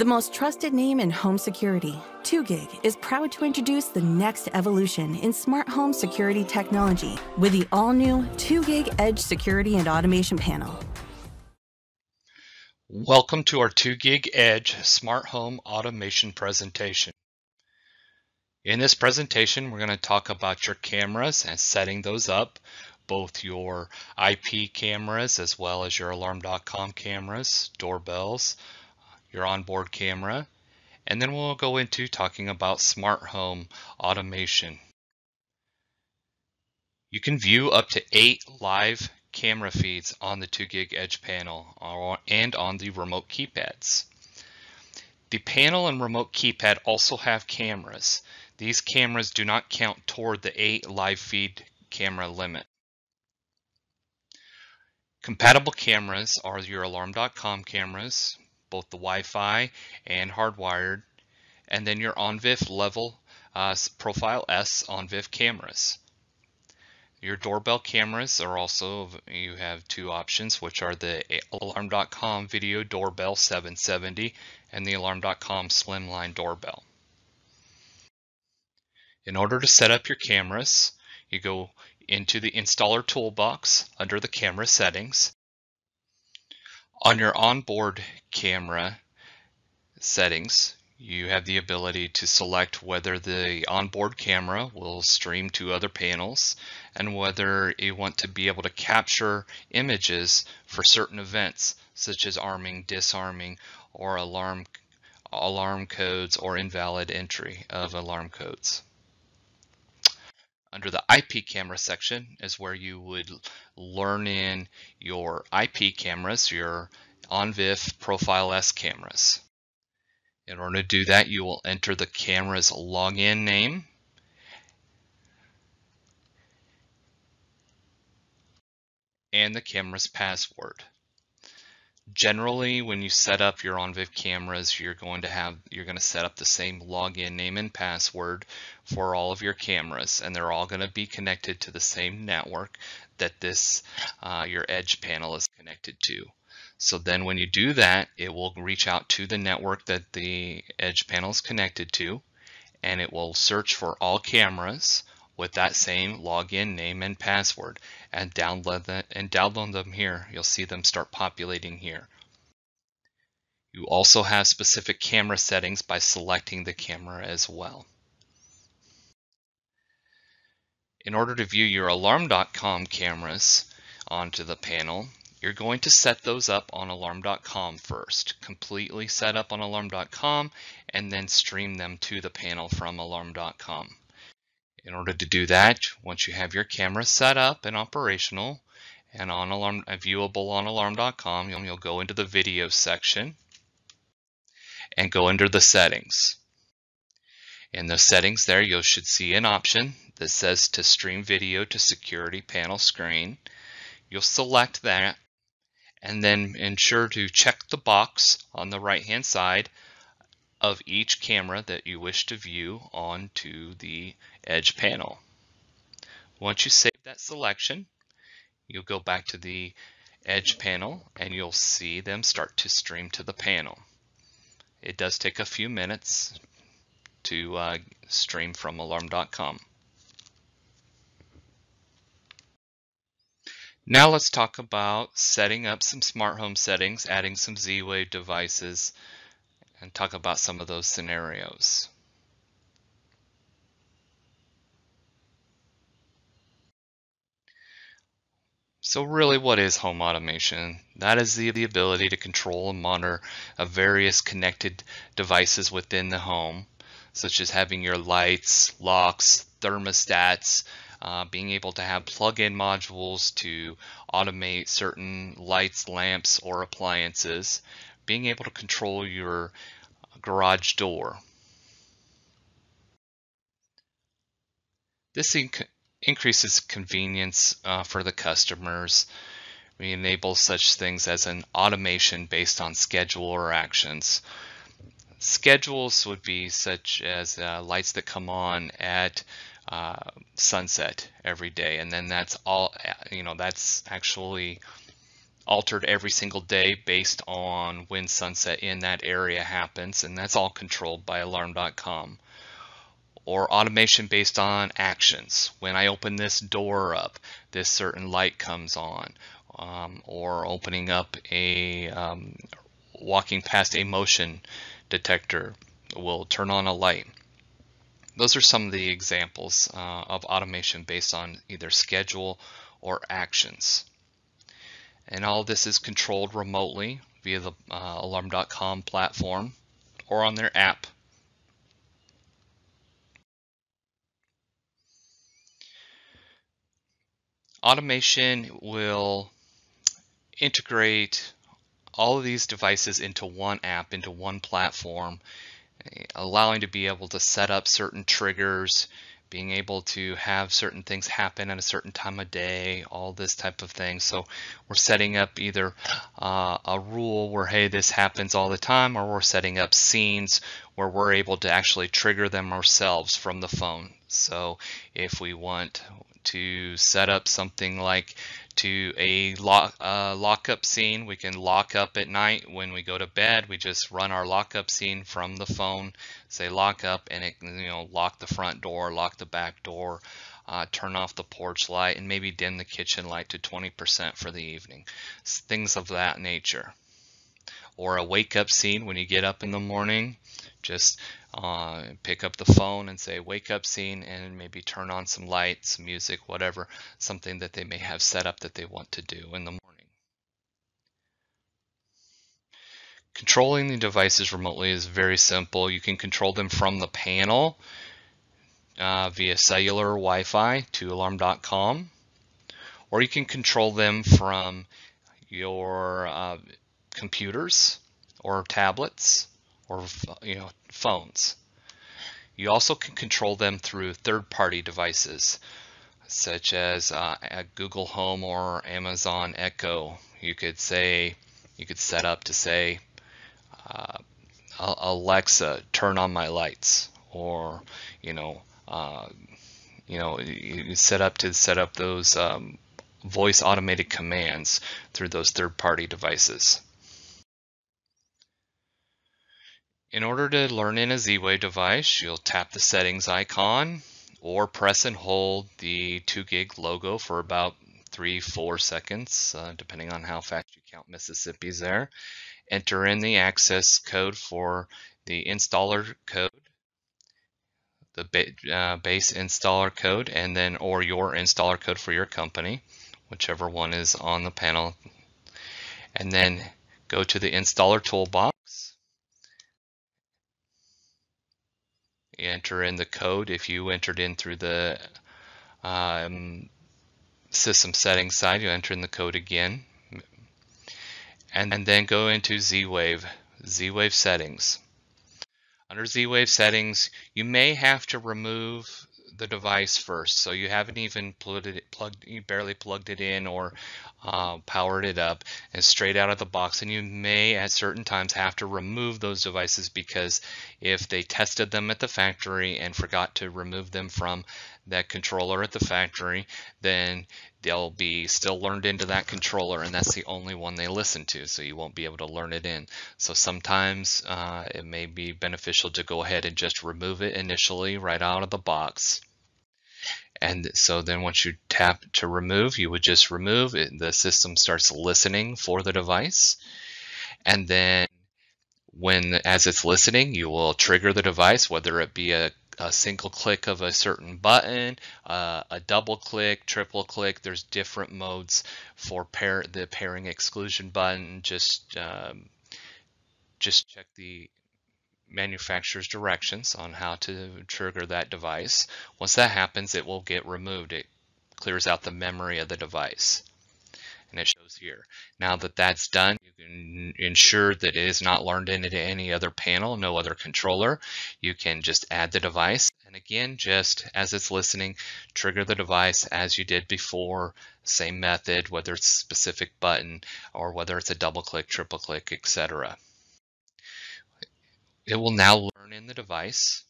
The most trusted name in home security, 2GIG, is proud to introduce the next evolution in smart home security technology with the all new 2GIG Edge Security and Automation Panel. Welcome to our 2GIG Edge Smart Home Automation presentation. In this presentation, we're going to talk about your cameras and setting those up, both your IP cameras as well as your Alarm.com cameras, doorbells, your onboard camera, and then we'll go into talking about smart home automation. You can view up to eight live camera feeds on the 2GIG Edge panel uh, and on the remote keypads. The panel and remote keypad also have cameras. These cameras do not count toward the eight live feed camera limit. Compatible cameras are your Alarm.com cameras, both the Wi-Fi and hardwired, and then your ONVIF level uh, profile S ONVIF cameras. Your doorbell cameras are also, you have two options, which are the Alarm.com Video Doorbell 770 and the Alarm.com Slimline Doorbell. In order to set up your cameras, you go into the installer toolbox under the camera settings on your onboard camera settings, you have the ability to select whether the onboard camera will stream to other panels and whether you want to be able to capture images for certain events such as arming, disarming, or alarm, alarm codes or invalid entry of alarm codes. Under the IP camera section is where you would learn in your IP cameras, your ONVIF Profile S cameras. In order to do that, you will enter the camera's login name and the camera's password. Generally, when you set up your ONVIF cameras, you're going to have you're going to set up the same login name and password for all of your cameras, and they're all going to be connected to the same network that this uh, your Edge panel is connected to. So then when you do that, it will reach out to the network that the Edge panel is connected to, and it will search for all cameras with that same login name and password and download them and download them here. You'll see them start populating here. You also have specific camera settings by selecting the camera as well. In order to view your alarm.com cameras onto the panel, you're going to set those up on alarm.com first. Completely set up on alarm.com and then stream them to the panel from alarm.com. In order to do that, once you have your camera set up and operational and on alarm uh, viewable on alarm.com, you'll, you'll go into the video section and go under the settings. In the settings there, you should see an option that says to stream video to security panel screen. You'll select that and then ensure to check the box on the right hand side of each camera that you wish to view onto the Edge panel. Once you save that selection, you'll go back to the Edge panel and you'll see them start to stream to the panel. It does take a few minutes to uh, stream from alarm.com. Now let's talk about setting up some smart home settings, adding some Z-Wave devices, and talk about some of those scenarios. So really what is home automation? That is the, the ability to control and monitor a various connected devices within the home, such as having your lights, locks, thermostats, uh, being able to have plug-in modules to automate certain lights, lamps, or appliances, being able to control your garage door. This inc increases convenience uh, for the customers. We enable such things as an automation based on schedule or actions. Schedules would be such as uh, lights that come on at uh, sunset every day, and then that's all. You know, that's actually altered every single day based on when sunset in that area happens, and that's all controlled by alarm.com. Or automation based on actions. When I open this door up, this certain light comes on. Um, or opening up a, um, walking past a motion detector will turn on a light. Those are some of the examples uh, of automation based on either schedule or actions. And all this is controlled remotely via the uh, alarm.com platform or on their app. Automation will integrate all of these devices into one app, into one platform, allowing to be able to set up certain triggers, being able to have certain things happen at a certain time of day, all this type of thing. So we're setting up either uh, a rule where, hey, this happens all the time, or we're setting up scenes where we're able to actually trigger them ourselves from the phone. So if we want to set up something like to a lock, uh, lockup scene. We can lock up at night when we go to bed. We just run our lockup scene from the phone, say lock up, and it you know lock the front door, lock the back door, uh, turn off the porch light, and maybe dim the kitchen light to 20% for the evening. Things of that nature. Or a wake up scene when you get up in the morning just uh, pick up the phone and say wake up scene and maybe turn on some lights, music, whatever, something that they may have set up that they want to do in the morning. Controlling the devices remotely is very simple. You can control them from the panel uh, via cellular Wi-Fi to alarm.com or you can control them from your uh, computers or tablets or you know phones. You also can control them through third-party devices such as uh, Google Home or Amazon Echo. You could say you could set up to say uh, Alexa turn on my lights or you know uh, you know you set up to set up those um, voice automated commands through those third-party devices. In order to learn in a Z-Wave device, you'll tap the settings icon or press and hold the 2GIG logo for about three, four seconds, uh, depending on how fast you count Mississippi's there. Enter in the access code for the installer code, the ba uh, base installer code, and then or your installer code for your company, whichever one is on the panel. And then go to the installer toolbox enter in the code if you entered in through the um, system settings side, you enter in the code again. And, and then go into Z-Wave, Z-Wave settings. Under Z-Wave settings, you may have to remove the device first. So you haven't even plugged it, plugged, you barely plugged it in or uh, powered it up and straight out of the box. And you may at certain times have to remove those devices because if they tested them at the factory and forgot to remove them from that controller at the factory, then they'll be still learned into that controller and that's the only one they listen to so you won't be able to learn it in so sometimes uh, it may be beneficial to go ahead and just remove it initially right out of the box and so then once you tap to remove, you would just remove it. The system starts listening for the device. And then when, as it's listening, you will trigger the device, whether it be a, a single click of a certain button, uh, a double click, triple click. There's different modes for pair, the pairing exclusion button. Just um, just check the manufacturer's directions on how to trigger that device. Once that happens, it will get removed. It clears out the memory of the device. And it shows here. Now that that's done, you can ensure that it is not learned into any other panel, no other controller. You can just add the device. And again, just as it's listening, trigger the device as you did before. Same method, whether it's a specific button or whether it's a double click, triple click, etc. It will now learn in the device.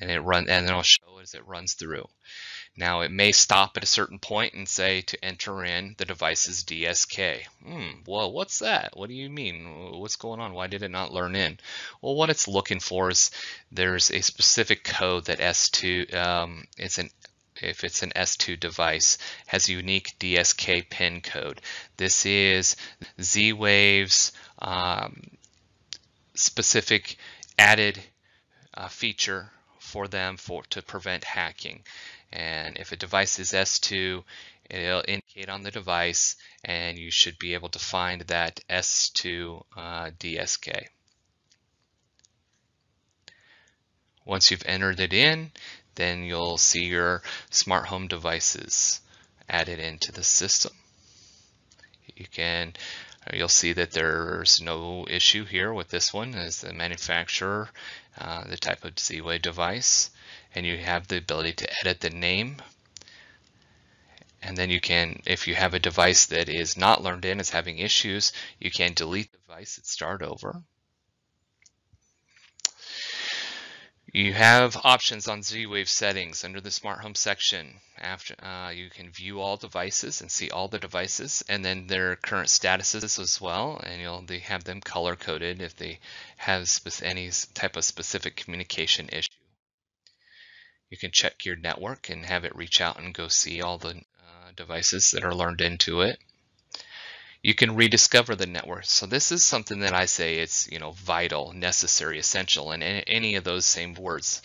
and it run and then I'll show as it runs through. Now it may stop at a certain point and say to enter in the device's DSK. Hmm, well, what's that? What do you mean? What's going on? Why did it not learn in? Well, what it's looking for is there's a specific code that S2, um, it's an if it's an S2 device, has a unique DSK pin code. This is Z-Wave's um, specific added uh, feature for them for to prevent hacking. And if a device is S2, it'll indicate on the device and you should be able to find that S2 uh, DSK. Once you've entered it in, then you'll see your smart home devices added into the system. You can You'll see that there's no issue here with this one as the manufacturer, uh, the type of Z-Wave device, and you have the ability to edit the name. And then you can, if you have a device that is not learned in, is having issues, you can delete the device and start over. You have options on Z-Wave settings under the smart home section. After uh, you can view all devices and see all the devices and then their current statuses as well. And you'll they have them color coded if they have any type of specific communication issue. You can check your network and have it reach out and go see all the uh, devices that are learned into it you can rediscover the network. So this is something that I say it's you know vital, necessary, essential, and any of those same words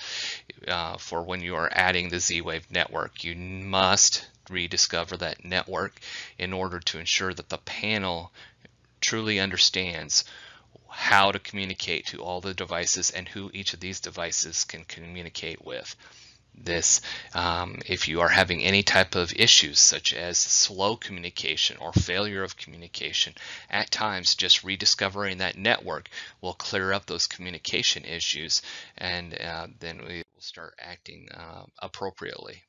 uh, for when you are adding the Z-Wave network. You must rediscover that network in order to ensure that the panel truly understands how to communicate to all the devices and who each of these devices can communicate with this um, if you are having any type of issues such as slow communication or failure of communication at times just rediscovering that network will clear up those communication issues and uh, then we will start acting uh, appropriately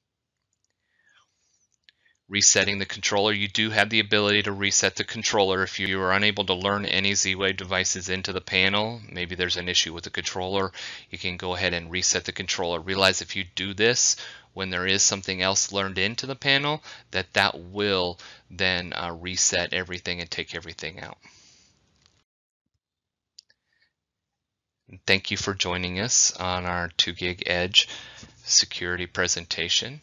resetting the controller. You do have the ability to reset the controller if you are unable to learn any Z-Wave devices into the panel. Maybe there's an issue with the controller. You can go ahead and reset the controller. Realize if you do this when there is something else learned into the panel, that that will then uh, reset everything and take everything out. Thank you for joining us on our 2GIG Edge security presentation.